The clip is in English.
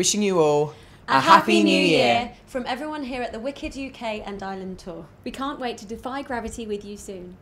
Wishing you all A, happy, new year. from everyone here at the Wicked UK and Ireland tour. We can't wait to defy gravity with you soon.